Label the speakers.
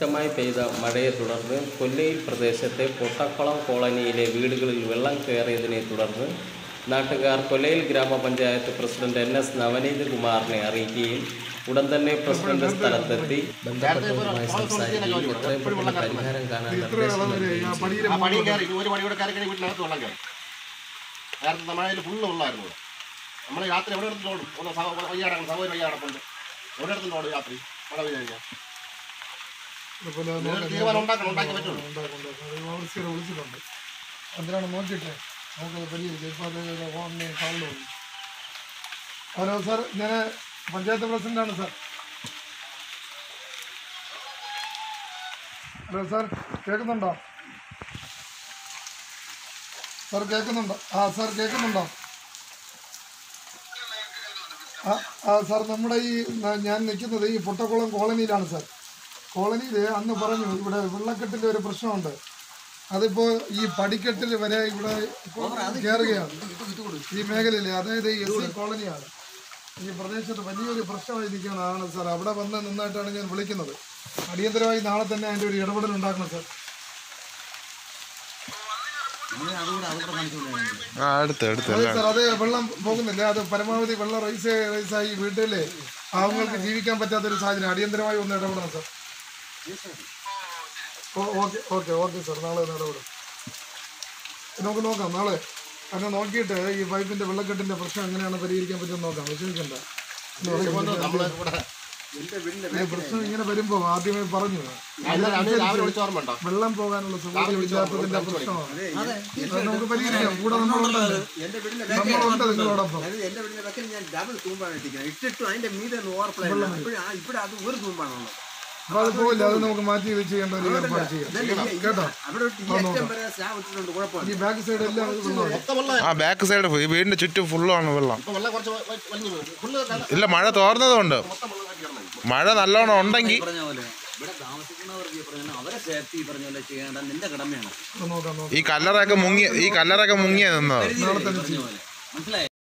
Speaker 1: ശക്തമായി പെയ്ത മഴയെ തുടർന്ന് കൊല്ലയിൽ പ്രദേശത്തെ പൊട്ടക്കുളം കോളനിയിലെ വീടുകളിൽ വെള്ളം കയറിയതിനെ തുടർന്ന് നാട്ടുകാർ കൊല്ലയിൽ ഗ്രാമപഞ്ചായത്ത് പ്രസിഡന്റ് എൻ എസ് നവനീത് കുമാറിനെ അറിയിക്കുകയും ഉടൻ തന്നെ പ്രസിഡന്റ് സ്ഥലത്തെത്തി. ബന്ധപ്പെട്ടവരുമായി സംസാരിക്കുകയും എത്രയും പെട്ടെന്ന് പരിഹാരം കാണാൻ നിർദ്ദേശം
Speaker 2: ഇവിടെ നമ്മൾ രാത്രി എവിടെ വയ്യാടക്കണം സഹോദരി വയ്യാടപ്പുണ്ട്. എവിടെ എടുത്ത് ഓടും രാത്രി? മഴ പെയ്ത് കഴിഞ്ഞാൽ ഇതിനൊരു തീരുമാനം ഉണ്ടാക്കണം ഉണ്ടാക്കി പറ്റുള്ളൂ.
Speaker 3: ഓവർസിയർ വിളിച്ചിട്ടുണ്ട്. നോക്കിയിട്ട്? നമുക്കത് വലിയ ഫോണിന് കാളിൽ ഹലോ സാർ ഞാൻ പഞ്ചായത്ത് പ്രസിഡന്റാണ് സാർ. ഹലോ സാർ കേൾക്കുന്നുണ്ടോ? സാർ കേൾക്കുന്നുണ്ടോ? ആ സാർ കേൾക്കുന്നുണ്ടോ? ആ ആ സാർ നമ്മുടെ ഈ ഞാൻ നിൽക്കുന്നത് ഈ പൊട്ടക്കുളം കോളനിയിലാണ് സാർ. കോളനിയിൽ അന്ന് പറഞ്ഞു ഇവിടെ വെള്ളക്കെട്ടിന്റെ ഒരു പ്രശ്നമുണ്ട്. അതിപ്പോൾ ഈ പടിക്കെട്ടിൽ വരെ ഇവിടെ കയറുകയാണ് ഈ മേഖലയിൽ അതായത് എസ് സി കോളനിയാണ്. ഈ പ്രദേശത്ത് വലിയൊരു പ്രശ്നമായി ആണ് സാർ. അവിടെ വന്ന് നിന്നായിട്ടാണ് ഞാൻ വിളിക്കുന്നത്. അടിയന്തരമായി നാളെ തന്നെ അതിന്റെ ഒരു ഇടപെടൽ ഉണ്ടാക്കണം സാർ.
Speaker 4: ആ അടുത്ത് അടുത്ത്
Speaker 3: അതെ സാർ അത് വെള്ളം പോകുന്നില്ല? അത് പരമാവധി വെള്ളം റൈസ് റൈസായി വീട്ടിലെ പാവങ്ങൾക്ക് ജീവിക്കാൻ പറ്റാത്തൊരു സാഹചര്യം. അടിയന്തരമായി ഒന്ന് ഇടപെടണം sir. Okay okay okay sir. നാളെ നാളെ ഇടപെടും നമുക്ക് നോക്കാം നാളെ. അങ്ങനെ നോക്കിയിട്ട് ഈ പൈപ്പിന്റെ വെള്ളക്കെട്ടിന്റെ പ്രശ്നം എങ്ങനെയാണ് പരിഹരിക്കാൻ പറ്റുമെന്ന് നോക്കാം. വിശ്വസിക്കണ്ട പ്രശ്നം ഇങ്ങനെ വരുമ്പോ ആദ്യമേ പറഞ്ഞു. വെള്ളം പോകാനുള്ള സൗകര്യം ഇല്ലാത്തതിന്റെ പ്രശ്നമാണ്. അത് നമുക്ക് പരിഹരിക്കാം. കൂടെ നമ്മളുണ്ട് നമ്മളുണ്ട് നിങ്ങളോടൊപ്പം.
Speaker 5: ഇട്ടിട്ടു അതിന്റെ മീതെ ഇപ്പോഴും ഇവിടെ അത് ഒരു തൂമ്പാണുള്ളത്.
Speaker 3: അപ്പൊ അത് പോയില്ല അത് നമുക്ക് മാറ്റി വെച്ച് ചെയ്യേണ്ട ഒരു ഏർപ്പാട് ചെയ്യാം. കേട്ടോ?
Speaker 5: അവിടെ ഒരു ഈ
Speaker 3: ബാക്ക് സൈഡ് എല്ലാം
Speaker 4: ആ ബാക്ക് സൈഡ് ഈ വീടിന്റെ ചുറ്റും ഫുള്ളാണ് വെള്ളം. ഇല്ല മഴ തോർന്നതുകൊണ്ട്. മഴ നല്ലോണം ഉണ്ടെങ്കിൽ
Speaker 5: ഇവിടെ താമസിക്കുന്നവർക്ക് ഈ കല്ലറൊക്കെ സേഫ്റ്റി ഈ പറഞ്ഞ നിന്റെ കടമയാണ്.
Speaker 3: അത് നോക്കാം നോക്കാം.
Speaker 4: ഈ കല്ലറയൊക്കെ മുങ്ങിയ ഈ കല്ലറയൊക്കെ മുങ്ങിയ നിന്നത്.
Speaker 5: മനസ്സിലായി?